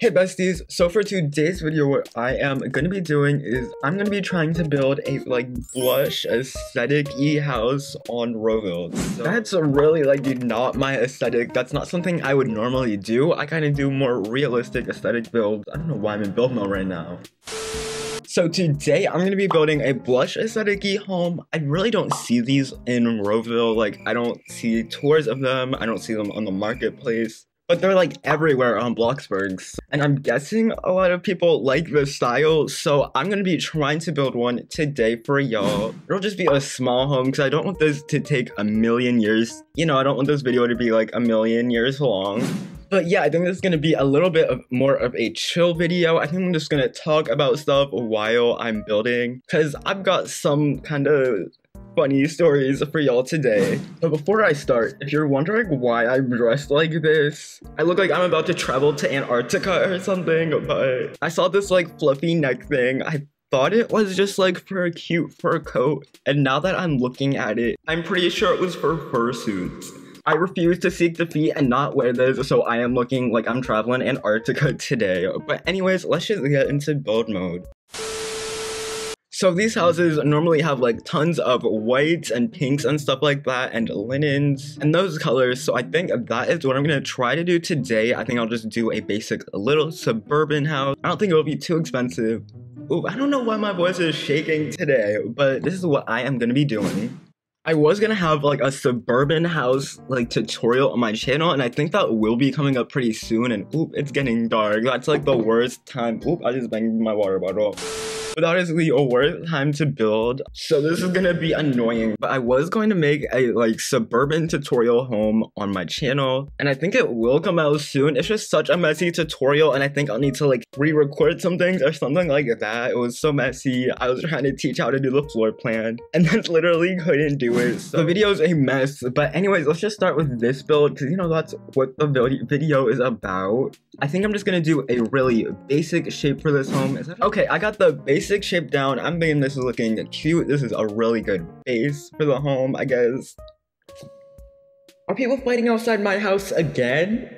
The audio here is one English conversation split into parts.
Hey besties, so for today's video what I am gonna be doing is I'm gonna be trying to build a like blush aesthetic e house on Roblox. So that's really like not my aesthetic. That's not something I would normally do. I kind of do more realistic aesthetic builds. I don't know why I'm in build mode right now. So today I'm gonna be building a blush aesthetic e home. I really don't see these in Roville. Like I don't see tours of them. I don't see them on the marketplace but they're like everywhere on Bloxburg. And I'm guessing a lot of people like the style, so I'm gonna be trying to build one today for y'all. It'll just be a small home because I don't want this to take a million years. You know, I don't want this video to be like a million years long. But yeah, I think this is gonna be a little bit of more of a chill video. I think I'm just gonna talk about stuff while I'm building because I've got some kind of funny stories for y'all today. But before I start, if you're wondering why I'm dressed like this, I look like I'm about to travel to Antarctica or something, but I saw this like fluffy neck thing. I thought it was just like for a cute fur coat. And now that I'm looking at it, I'm pretty sure it was for fursuits. I refuse to seek defeat and not wear this, so I am looking like I'm traveling Antarctica today. But anyways, let's just get into build mode. So these houses normally have like tons of whites and pinks and stuff like that and linens and those colors. So I think that is what I'm going to try to do today. I think I'll just do a basic little suburban house. I don't think it'll be too expensive. Ooh, I don't know why my voice is shaking today, but this is what I am going to be doing. I was gonna have like a suburban house like tutorial on my channel and I think that will be coming up pretty soon and oop, it's getting dark. That's like the worst time. Oop, I just banged my water bottle but honestly a worth time to build. So this is gonna be annoying, but I was going to make a like suburban tutorial home on my channel and I think it will come out soon. It's just such a messy tutorial and I think I'll need to like re-record some things or something like that. It was so messy. I was trying to teach how to do the floor plan and then literally couldn't do it. So the video is a mess. But anyways, let's just start with this build because you know that's what the video is about. I think I'm just gonna do a really basic shape for this home. okay, I got the basic basic shape down. I'm thinking this is looking cute. This is a really good base for the home, I guess. Are people fighting outside my house again?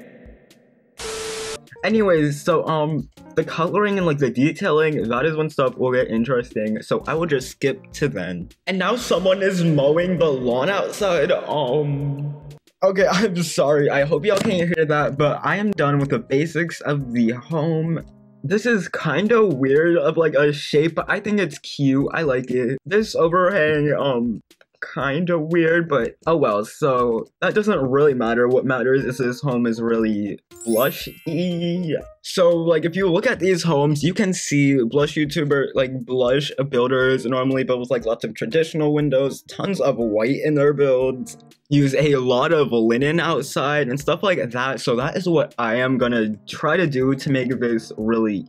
Anyways, so um, the coloring and like the detailing, that is when stuff will get interesting. So I will just skip to then. And now someone is mowing the lawn outside. Um, okay, I'm sorry. I hope y'all can't hear that, but I am done with the basics of the home. This is kind of weird of like a shape, but I think it's cute. I like it. This overhang, um, kind of weird, but oh well. So that doesn't really matter. What matters is this home is really blushy. So like if you look at these homes, you can see blush YouTuber like blush builders normally build with like lots of traditional windows, tons of white in their builds, use a lot of linen outside and stuff like that. So that is what I am gonna try to do to make this really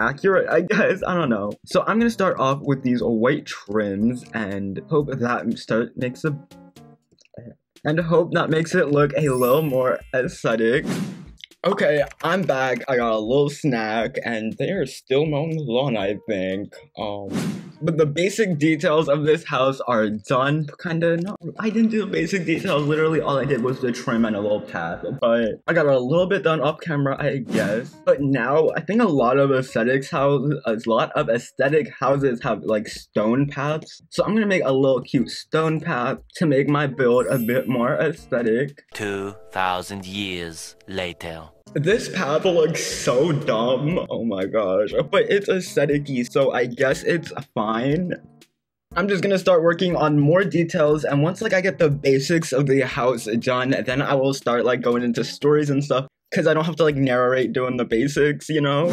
accurate, I guess. I don't know. So I'm gonna start off with these white trims and hope that start makes a and hope that makes it look a little more aesthetic. Okay, I'm back. I got a little snack, and they are still mowing the lawn, I think. Um, but the basic details of this house are done. Kinda, no, I didn't do the basic details. Literally, all I did was the trim and a little path. But I got a little bit done off camera, I guess. But now, I think a lot of aesthetics houses, a lot of aesthetic houses have like stone paths. So I'm gonna make a little cute stone path to make my build a bit more aesthetic. 2,000 years later. This path looks so dumb. Oh my gosh. But it's aesthetic so I guess it's fine. I'm just gonna start working on more details and once like I get the basics of the house done, then I will start like going into stories and stuff because I don't have to like narrate doing the basics, you know?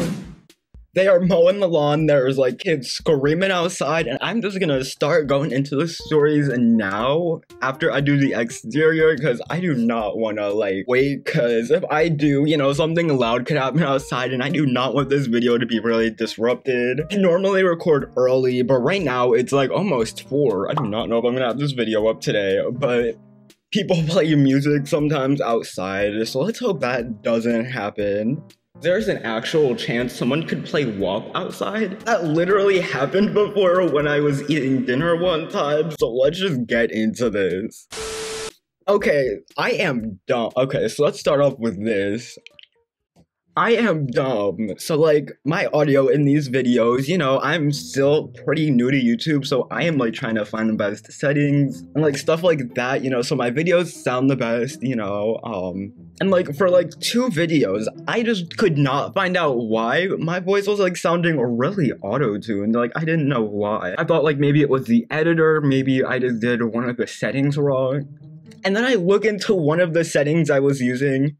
They are mowing the lawn. There's like kids screaming outside, and I'm just gonna start going into the stories and now after I do the exterior because I do not want to like wait. Because if I do, you know, something loud could happen outside, and I do not want this video to be really disrupted. I normally record early, but right now it's like almost four. I do not know if I'm gonna have this video up today, but people play music sometimes outside, so let's hope that doesn't happen there's an actual chance someone could play WAP outside. That literally happened before when I was eating dinner one time, so let's just get into this. Okay, I am done. Okay, so let's start off with this. I am dumb. So like my audio in these videos, you know, I'm still pretty new to YouTube, so I am like trying to find the best settings and like stuff like that, you know, so my videos sound the best, you know, um and like for like two videos, I just could not find out why my voice was like sounding really auto-tuned. Like I didn't know why. I thought like maybe it was the editor, maybe I just did one of the settings wrong. And then I look into one of the settings I was using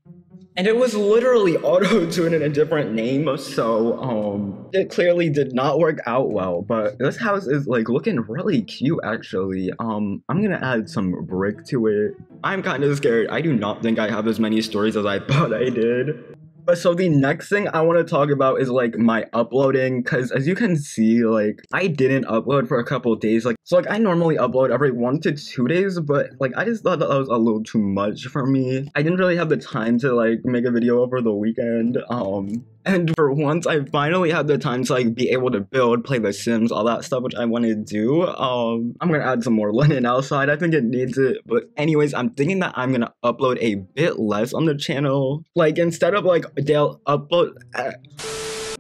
and it was literally auto-tuned in a different name so um it clearly did not work out well. But this house is like looking really cute actually. Um i'm gonna add some brick to it. I'm kind of scared. I do not think i have as many stories as i thought i did but so the next thing I want to talk about is like my uploading because as you can see like I didn't upload for a couple days like so like I normally upload every one to two days but like I just thought that, that was a little too much for me. I didn't really have the time to like make a video over the weekend um and for once, I finally had the time to like be able to build, play The Sims, all that stuff, which I want to do. Um, I'm gonna add some more linen outside. I think it needs it. But anyways, I'm thinking that I'm gonna upload a bit less on the channel. Like instead of like they'll upload. Uh,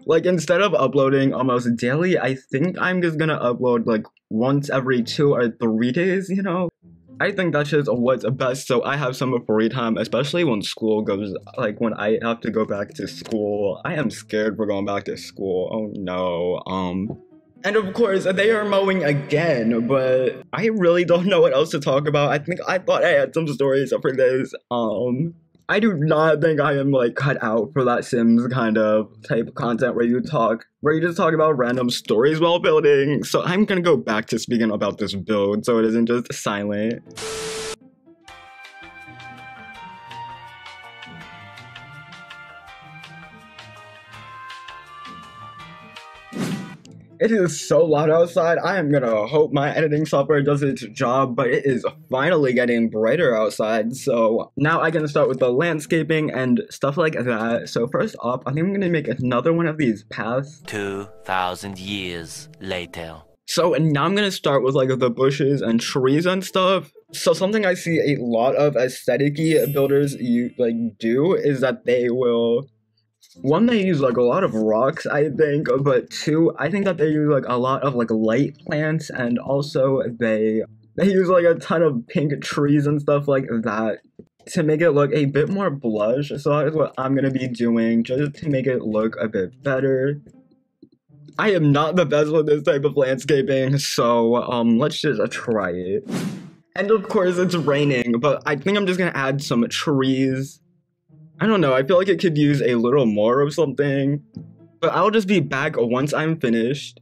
like instead of uploading almost daily, I think I'm just gonna upload like once every two or three days, you know? I think that's just what's best. So I have some free time, especially when school goes, like when I have to go back to school. I am scared for going back to school. Oh no. Um, and of course, they are mowing again, but I really don't know what else to talk about. I think I thought I had some stories for this. Um, I do not think I am like cut out for that Sims kind of type of content where you talk, where you just talk about random stories while building. So I'm gonna go back to speaking about this build so it isn't just silent. It is so loud outside. I am gonna hope my editing software does its job, but it is finally getting brighter outside. So now I can start with the landscaping and stuff like that. So first off, I think I'm gonna make another one of these paths. 2,000 years later. So now I'm gonna start with like the bushes and trees and stuff. So something I see a lot of aesthetic builders you like do is that they will one they use like a lot of rocks i think but two i think that they use like a lot of like light plants and also they they use like a ton of pink trees and stuff like that to make it look a bit more blush so that is what i'm gonna be doing just to make it look a bit better. I am not the best with this type of landscaping so um let's just try it. And of course it's raining but i think i'm just gonna add some trees I don't know. I feel like it could use a little more of something. But I'll just be back once I'm finished.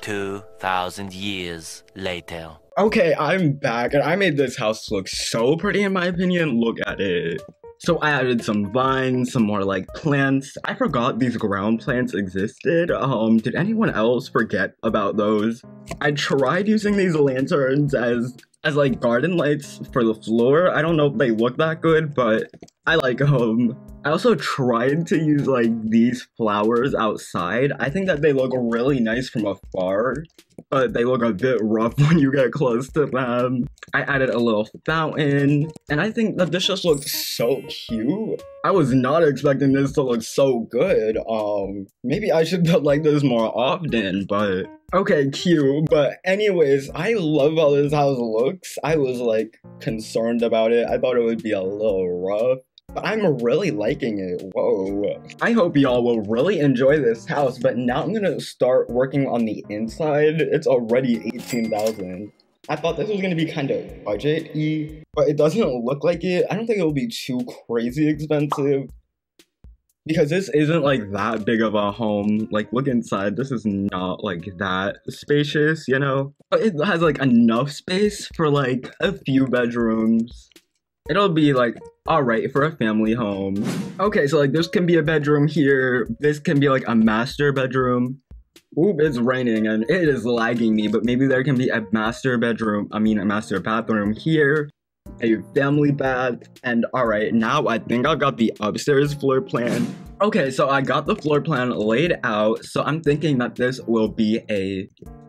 2,000 years later. Okay, I'm back and I made this house look so pretty in my opinion. Look at it. So I added some vines, some more like plants. I forgot these ground plants existed. Um, did anyone else forget about those? I tried using these lanterns as as like garden lights for the floor. I don't know if they look that good, but I like them. I also tried to use like these flowers outside. I think that they look really nice from afar, but they look a bit rough when you get close to them. I added a little fountain, and I think that this just looks so cute. I was not expecting this to look so good. Um, maybe I should build like this more often, but okay, cute. But anyways, I love how this house looks. I was like concerned about it. I thought it would be a little rough. But I'm really liking it. Whoa. I hope y'all will really enjoy this house, but now I'm gonna start working on the inside. It's already 18,000. I thought this was gonna be kind of budget-y, but it doesn't look like it. I don't think it will be too crazy expensive because this isn't like that big of a home. Like, look inside. This is not like that spacious, you know? But it has like enough space for like a few bedrooms. It'll be like alright for a family home. Okay, so like this can be a bedroom here. This can be like a master bedroom. Oop, it's raining and it is lagging me, but maybe there can be a master bedroom, I mean a master bathroom here, a family bath, and alright, now I think I've got the upstairs floor plan. Okay, so I got the floor plan laid out, so I'm thinking that this will be a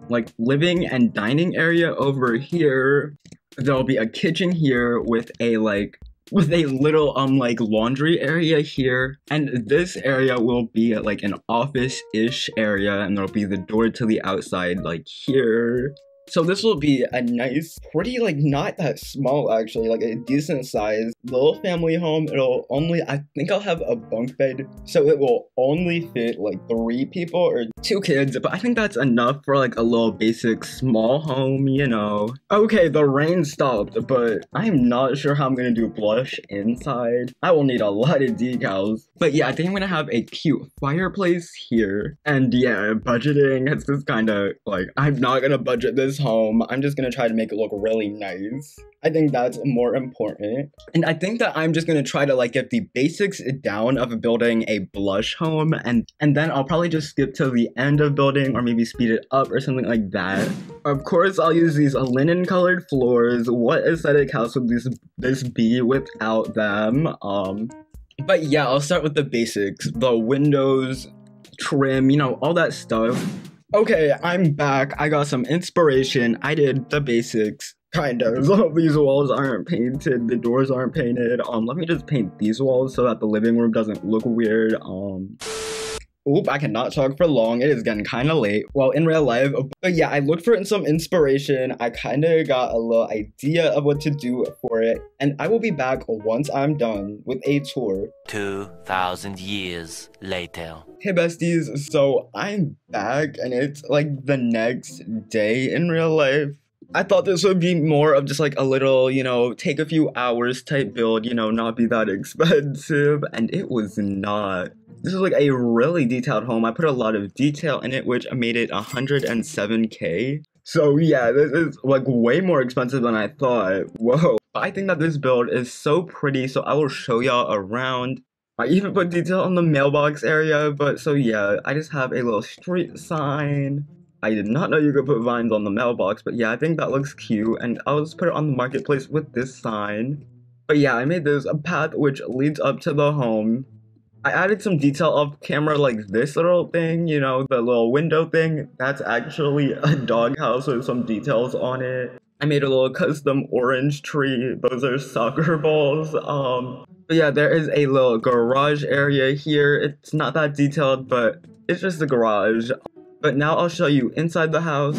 like living and dining area over here. There'll be a kitchen here with a like with a little um like laundry area here. And this area will be like an office-ish area and there'll be the door to the outside like here so this will be a nice, pretty like not that small actually, like a decent size little family home. It'll only, I think I'll have a bunk bed, so it will only fit like three people or two kids, but I think that's enough for like a little basic small home, you know. Okay, the rain stopped, but I'm not sure how I'm gonna do blush inside. I will need a lot of decals. But yeah, I think I'm gonna have a cute fireplace here. And yeah, budgeting, it's just kind of like, I'm not gonna budget this home. I'm just gonna try to make it look really nice. I think that's more important. And I think that I'm just gonna try to like get the basics down of building a blush home and and then I'll probably just skip to the end of building or maybe speed it up or something like that. Of course, I'll use these linen colored floors. What aesthetic house would this this be without them? Um but yeah, I'll start with the basics. The windows, trim, you know, all that stuff. Okay, I'm back. I got some inspiration. I did the basics. Kind of. these walls aren't painted. The doors aren't painted. Um, let me just paint these walls so that the living room doesn't look weird. Um, Oop, I cannot talk for long. It is getting kind of late. Well, in real life. But yeah, I looked for some inspiration. I kind of got a little idea of what to do for it. And I will be back once I'm done with a tour. 2,000 years later. Hey besties, so I'm back and it's like the next day in real life. I thought this would be more of just like a little, you know, take a few hours type build, you know, not be that expensive. And it was not. This is like a really detailed home. I put a lot of detail in it, which made it 107k. So yeah, this is like way more expensive than I thought. Whoa. I think that this build is so pretty, so I will show y'all around. I even put detail on the mailbox area, but so yeah, I just have a little street sign. I did not know you could put vines on the mailbox, but yeah, I think that looks cute, and I'll just put it on the marketplace with this sign. But yeah, I made this a path which leads up to the home. I added some detail off camera like this little thing, you know, the little window thing. That's actually a doghouse with some details on it. I made a little custom orange tree. Those are soccer balls. Um, but yeah, there is a little garage area here. It's not that detailed, but it's just a garage. But now I'll show you inside the house.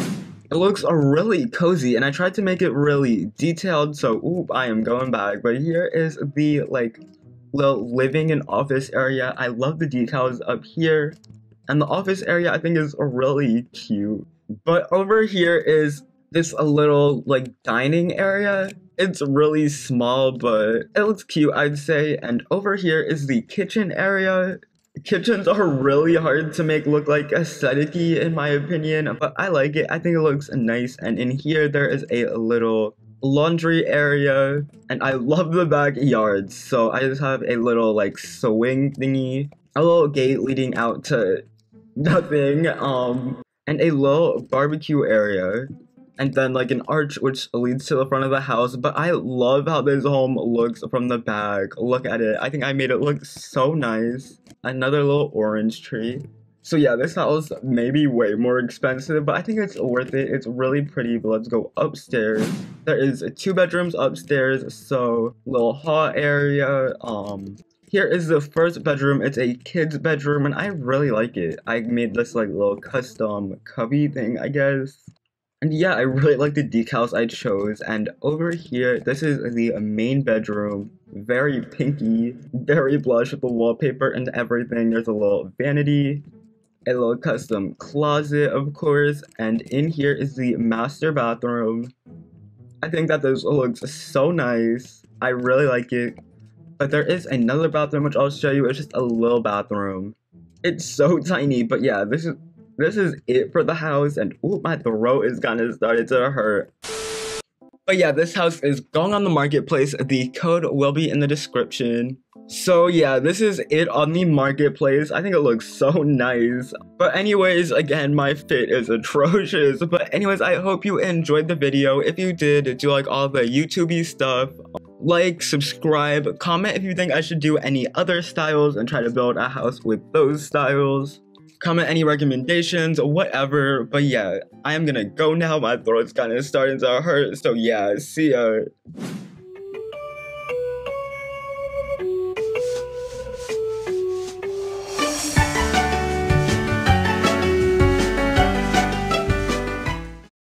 It looks a really cozy and I tried to make it really detailed. So, oop, I am going back. But here is the like little living and office area. I love the details up here. And the office area I think is really cute. But over here is this a little like dining area. It's really small, but it looks cute, I'd say. And over here is the kitchen area. Kitchens are really hard to make look like aesthetic in my opinion, but I like it. I think it looks nice. And in here, there is a little laundry area and I love the backyard so I just have a little like swing thingy a little gate leading out to nothing um and a little barbecue area and then like an arch which leads to the front of the house but I love how this home looks from the back look at it I think I made it look so nice another little orange tree so yeah, this house may be way more expensive, but I think it's worth it. It's really pretty, but let's go upstairs. There is two bedrooms upstairs, so little hall area. Um, here is the first bedroom. It's a kid's bedroom, and I really like it. I made this like little custom cubby thing, I guess. And yeah, I really like the decals I chose. And over here, this is the main bedroom. Very pinky, very blush with the wallpaper and everything. There's a little vanity, a little custom closet, of course, and in here is the master bathroom. I think that this looks so nice. I really like it. But there is another bathroom which I'll show you. It's just a little bathroom. It's so tiny, but yeah, this is this is it for the house. And ooh, my throat is gonna started to hurt. But yeah, this house is going on the marketplace. The code will be in the description. So yeah, this is it on the marketplace. I think it looks so nice. But anyways, again, my fit is atrocious. But anyways, I hope you enjoyed the video. If you did, do like all the YouTubey stuff. Like, subscribe, comment if you think I should do any other styles and try to build a house with those styles comment any recommendations, whatever. But yeah, I am gonna go now. My throat's kind of starting to hurt. So yeah, see ya.